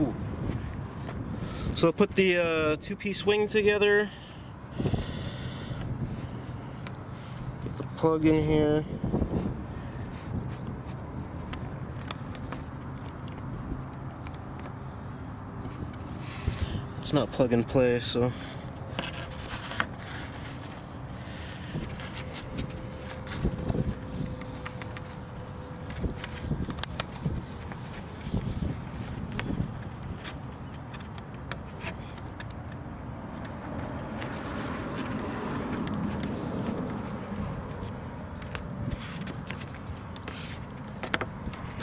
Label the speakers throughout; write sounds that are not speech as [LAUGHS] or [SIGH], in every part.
Speaker 1: Ooh. So put the uh, two-piece wing together. Get the plug in here. It's not plug and play, so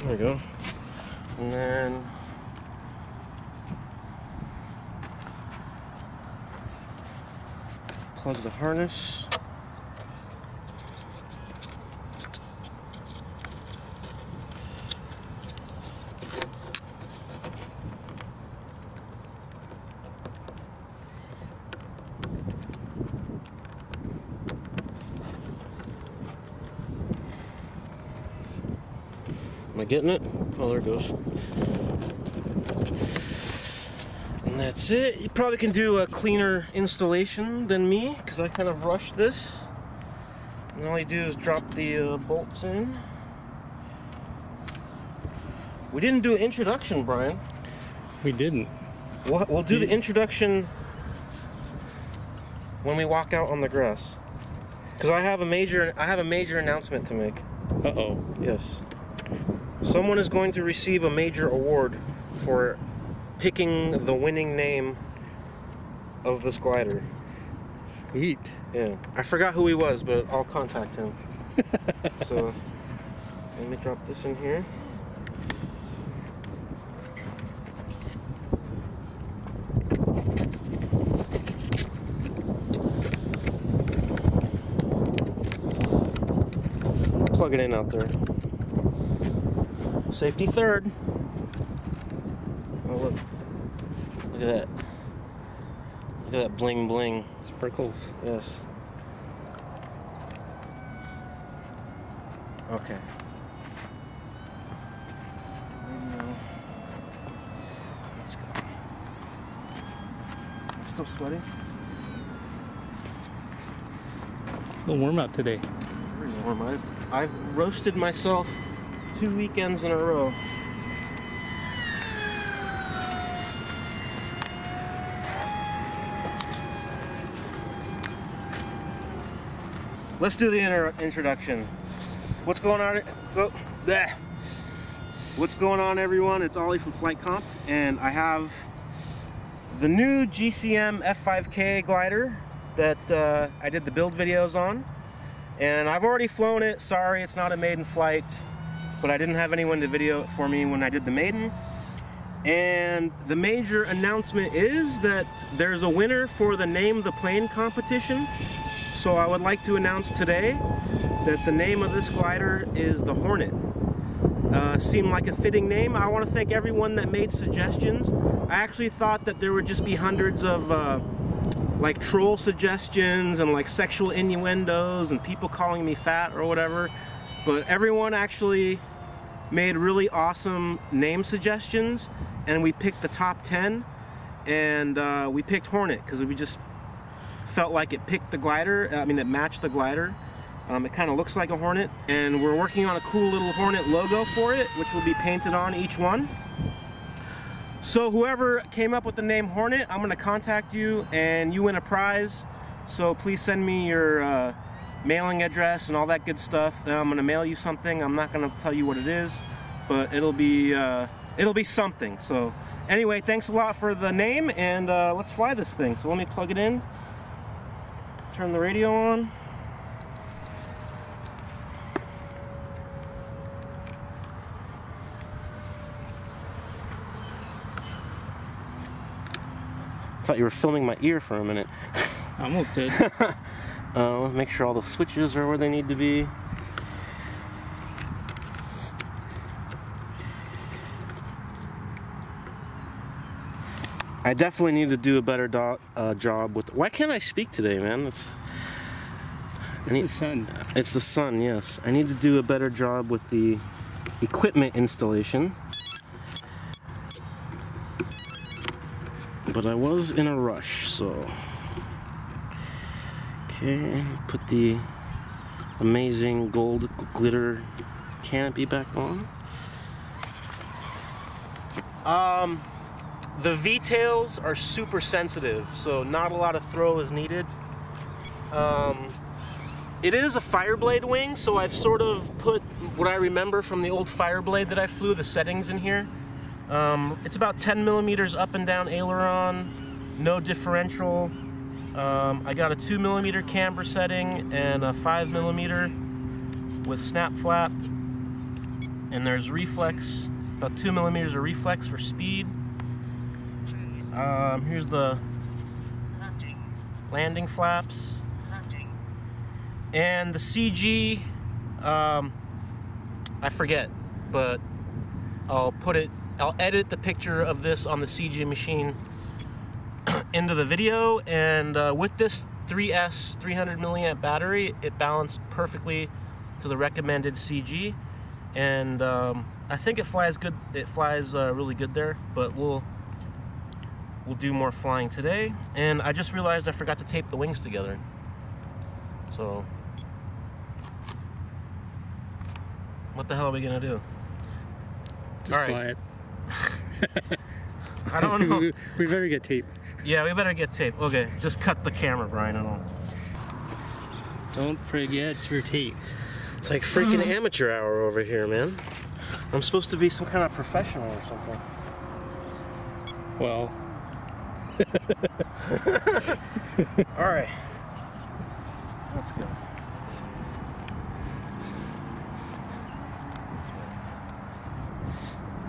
Speaker 1: There we go. And then plug the harness. Getting it? Oh, there it goes. And that's it. You probably can do a cleaner installation than me, because I kind of rushed this. And all you do is drop the uh, bolts in. We didn't do an introduction, Brian.
Speaker 2: We didn't.
Speaker 1: We'll, we'll do the introduction when we walk out on the grass. Because I have a major, I have a major announcement to make.
Speaker 2: Uh oh.
Speaker 1: Yes. Someone is going to receive a major award for picking the winning name of this glider.
Speaker 2: Sweet.
Speaker 1: Yeah. I forgot who he was, but I'll contact him. [LAUGHS] so, let me drop this in here. Plug it in out there. Safety third. Oh look. Look at that. Look at that bling bling.
Speaker 2: Sprinkles.
Speaker 1: Yes. Okay. Let's go. Still sweating?
Speaker 2: A little warm out today.
Speaker 1: Very warm. I've, I've roasted myself two weekends in a row. Let's do the introduction. What's going on? Go, bleh. What's going on, everyone? It's Ollie from Flight Comp, and I have the new GCM F5K glider that uh, I did the build videos on. And I've already flown it. Sorry, it's not a maiden flight, but I didn't have anyone to video for me when I did the maiden. And the major announcement is that there's a winner for the Name the Plane competition. So I would like to announce today that the name of this glider is the Hornet. Uh, seemed like a fitting name. I want to thank everyone that made suggestions. I actually thought that there would just be hundreds of uh, like troll suggestions and like sexual innuendos and people calling me fat or whatever. But everyone actually made really awesome name suggestions and we picked the top 10 and uh, we picked Hornet because we just felt like it picked the glider. I mean, it matched the glider. Um, it kind of looks like a Hornet, and we're working on a cool little Hornet logo for it, which will be painted on each one. So whoever came up with the name Hornet, I'm going to contact you, and you win a prize. So please send me your uh, mailing address and all that good stuff. And I'm going to mail you something. I'm not going to tell you what it is, but it'll be uh, it'll be something. So anyway, thanks a lot for the name, and uh, let's fly this thing. So let me plug it in. Turn the radio on. Thought you were filming my ear for a minute.
Speaker 2: I almost did. [LAUGHS]
Speaker 1: Uh, make sure all the switches are where they need to be. I definitely need to do a better do- uh, job with. Why can't I speak today, man? It's
Speaker 2: It's the sun.
Speaker 1: it's the sun. Yes, I need to do a better job with the equipment installation. But I was in a rush, so. Okay, put the amazing gold glitter canopy back on. Um, the V-tails are super sensitive, so not a lot of throw is needed. Um, it is a Fireblade wing, so I've sort of put what I remember from the old Fireblade that I flew, the settings in here. Um, it's about 10 millimeters up and down aileron, no differential. Um, I got a 2 millimeter camber setting and a 5 millimeter with snap flap. And there's reflex, about 2 millimeters of reflex for speed. Um, here's the landing flaps. And the CG, um, I forget, but I'll put it, I'll edit the picture of this on the CG machine [CLEARS THROAT] into the video. And uh, with this 3S 300 milliamp battery, it balanced perfectly to the recommended CG. And um, I think it flies good, it flies uh, really good there, but we'll, we'll do more flying today. And I just realized I forgot to tape the wings together. So What the hell are we gonna do?
Speaker 2: Just
Speaker 1: All right.
Speaker 2: fly it. [LAUGHS]
Speaker 1: I don't know.
Speaker 2: we, [LAUGHS] we better get tape.
Speaker 1: yeah, we better get tape. Okay, just cut the camera, Brian, and all.
Speaker 2: Don't forget your tape.
Speaker 1: It's like freaking amateur hour over here, man. I'm supposed to be some kind of professional or something.
Speaker 2: Well, [LAUGHS]
Speaker 1: All right. Let's go.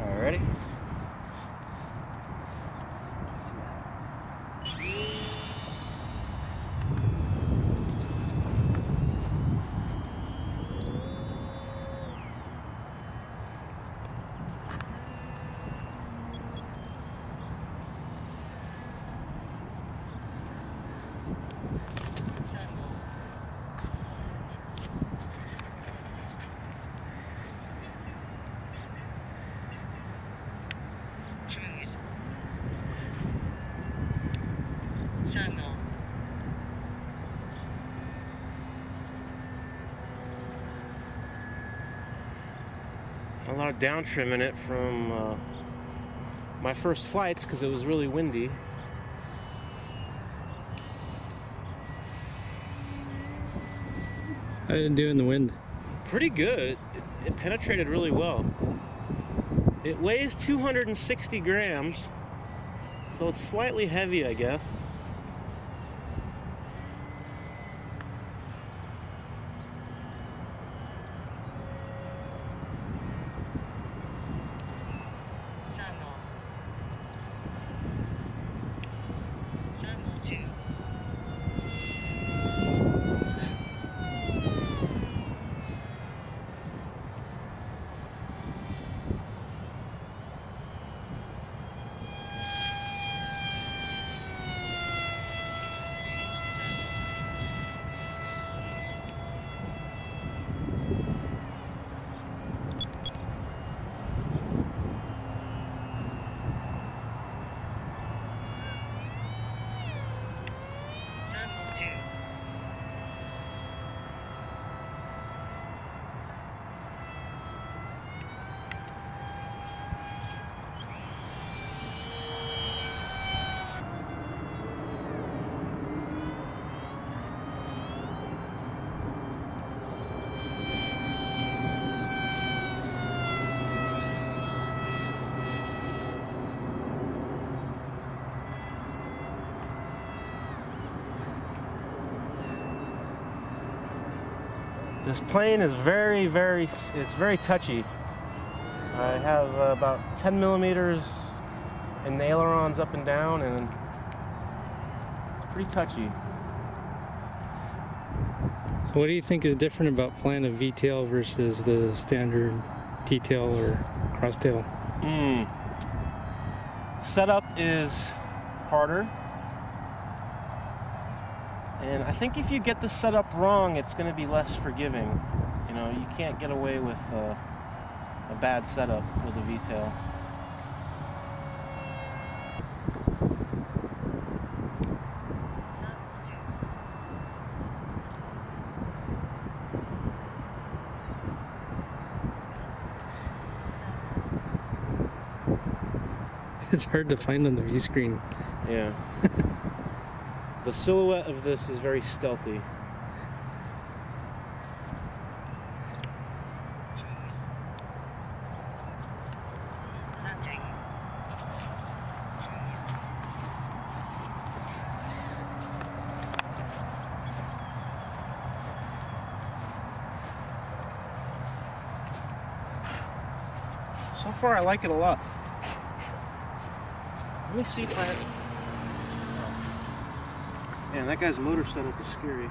Speaker 1: All right, lot of down trim in it from uh, my first flights because it was really windy.
Speaker 2: I didn't do in the wind.
Speaker 1: Pretty good. It, it penetrated really well. It weighs 260 grams, so it's slightly heavy, I guess. This plane is very, very, it's very touchy. I have uh, about 10 millimeters in the ailerons up and down, and it's pretty touchy.
Speaker 2: So, what do you think is different about flying a V-tail versus the standard T-tail or cross-tail?
Speaker 1: Mm. Setup is harder. And I think if you get the setup wrong, it's going to be less forgiving. You know, you can't get away with uh, a bad setup with a V-tail.
Speaker 2: It's hard to find on the view screen.
Speaker 1: Yeah. [LAUGHS] the silhouette of this is very stealthy. So far, I like it a lot. Let me see if I. Man, that guy's motor setup is scary.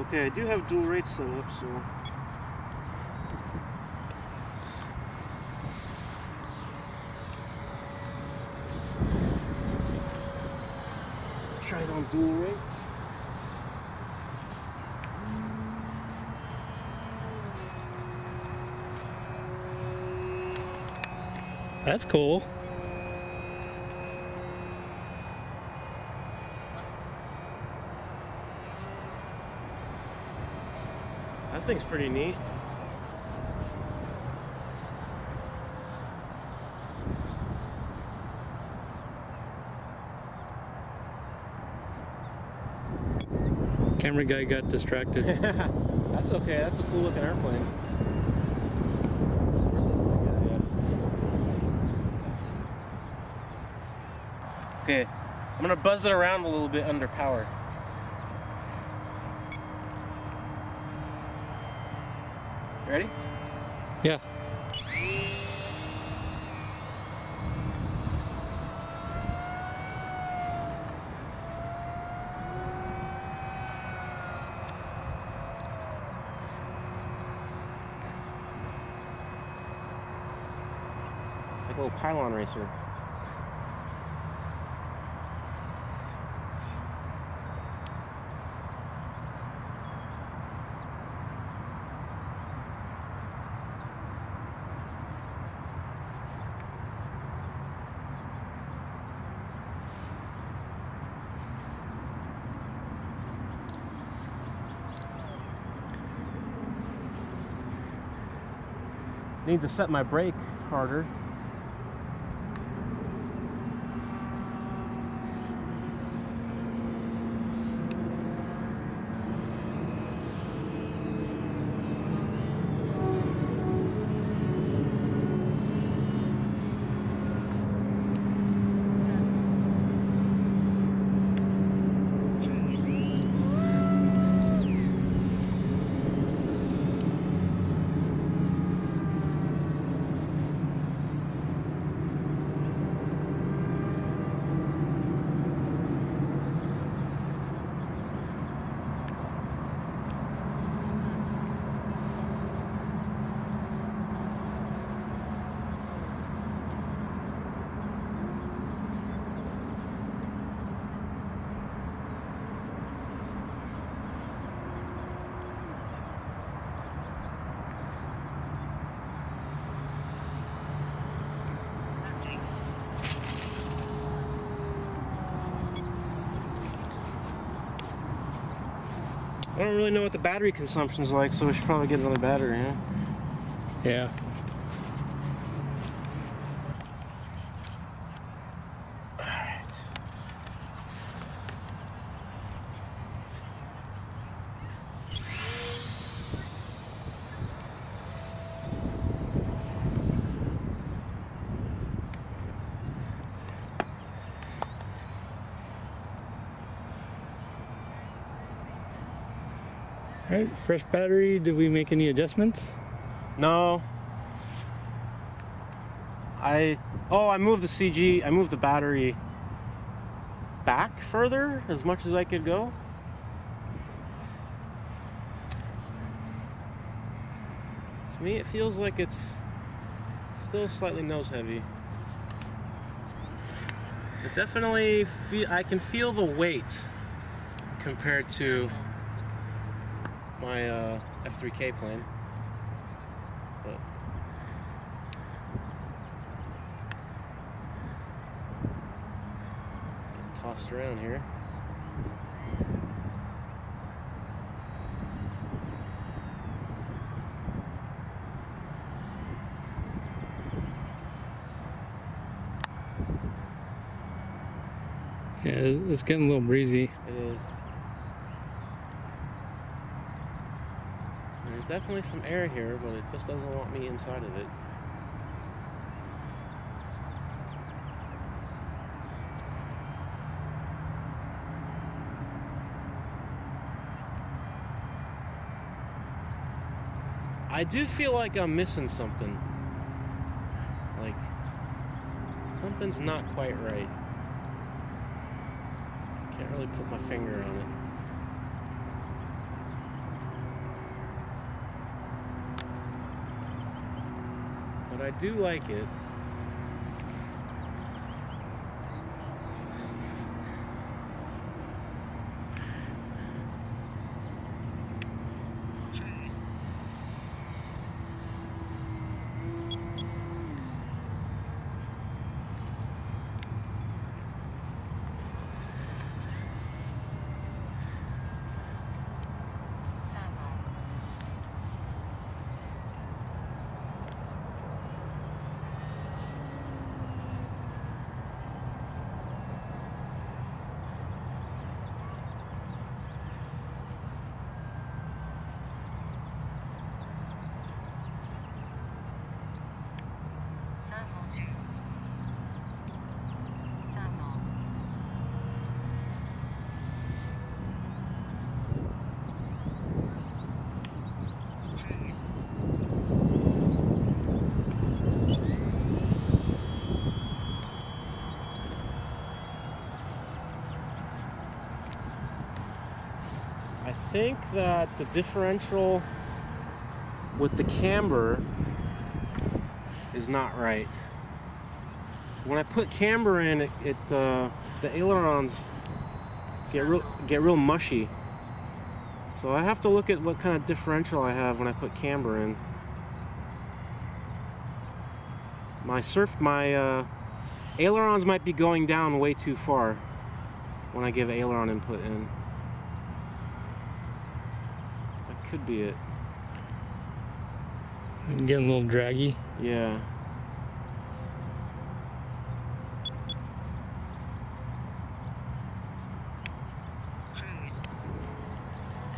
Speaker 1: Okay, I do have dual rates set up, so. Try it on dual rates.
Speaker 2: That's cool.
Speaker 1: Thing's pretty neat.
Speaker 2: Camera guy got distracted. [LAUGHS]
Speaker 1: That's okay. That's a cool looking airplane. Okay, I'm gonna buzz it around a little bit under power. Ready?
Speaker 2: yeah.
Speaker 1: It's like a little pylon racer. Need to set my brake harder. I don't really know what the battery consumption's like, so we should probably get another battery, huh?
Speaker 2: Yeah. All right. Fresh battery. Did we make any adjustments?
Speaker 1: No. I oh I moved the CG I moved the battery back further as much as I could go. To me it feels like it's still slightly nose heavy. It definitely feel I can feel the weight compared to my uh, F3K plane. But tossed around here.
Speaker 2: Yeah, it's getting a little breezy.
Speaker 1: Definitely some air here, but it just doesn't want me inside of it. I do feel like I'm missing something. Like, something's not quite right. Can't really put my finger on it. But I do like it. Think that the differential with the camber is not right. When I put camber in, it, it uh, the ailerons get real get real mushy. So I have to look at what kind of differential I have when I put camber in. My surf my uh, ailerons might be going down way too far when I give aileron input in. That could be it.
Speaker 2: Getting a little draggy.
Speaker 1: Yeah.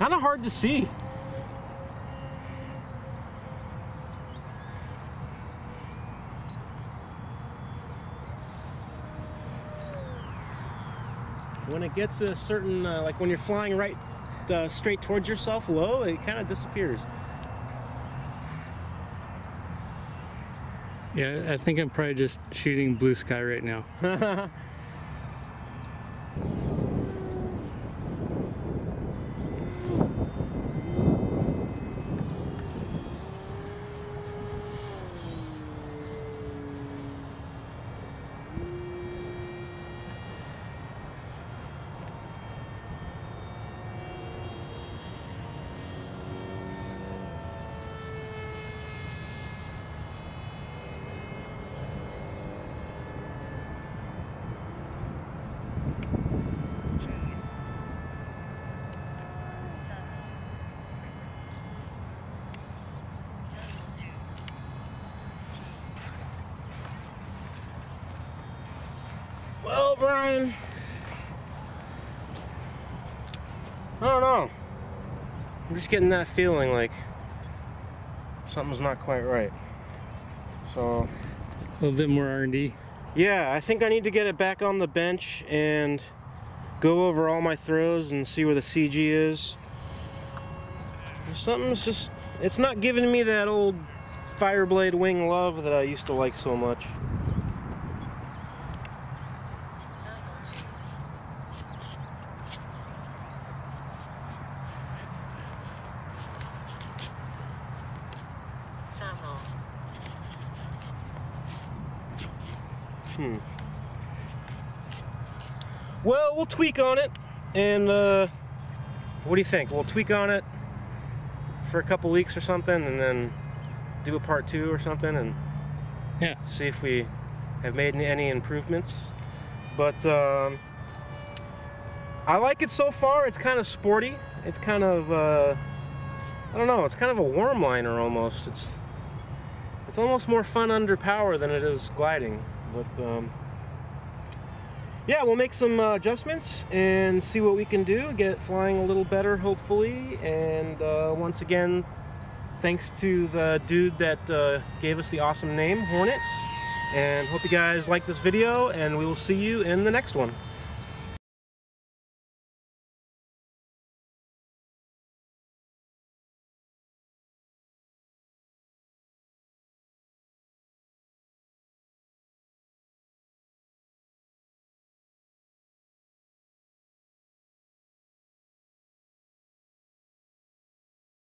Speaker 1: Kind of hard to see. When it gets a certain, uh, like when you're flying right uh, straight towards yourself low, it kind of disappears.
Speaker 2: Yeah, I think I'm probably just shooting blue sky right now. [LAUGHS]
Speaker 1: Brian, I don't know. I'm just getting that feeling like something's not quite right. So,
Speaker 2: A little bit more R&D.
Speaker 1: yeah, I think I need to get it back on the bench and go over all my throws and see where the CG is. Something's just, it's not giving me that old Fireblade wing love that I used to like so much. Hmm. Well, we'll tweak on it, and uh, what do you think? We'll tweak on it for a couple weeks or something, and then do a part two or something, and
Speaker 2: Yeah.
Speaker 1: see if we have made any- improvements. But um, I like it so far. It's kind of sporty. It's kind of uh, I don't know. It's kind of a warm liner almost. It's it's almost more fun under power than it is gliding. But um, yeah, we'll make some uh, adjustments and see what we can do. Get it flying a little better, hopefully. And uh, once again, thanks to the dude that uh, gave us the awesome name, Hornet. And hope you guys like this video, and we will see you in the next one.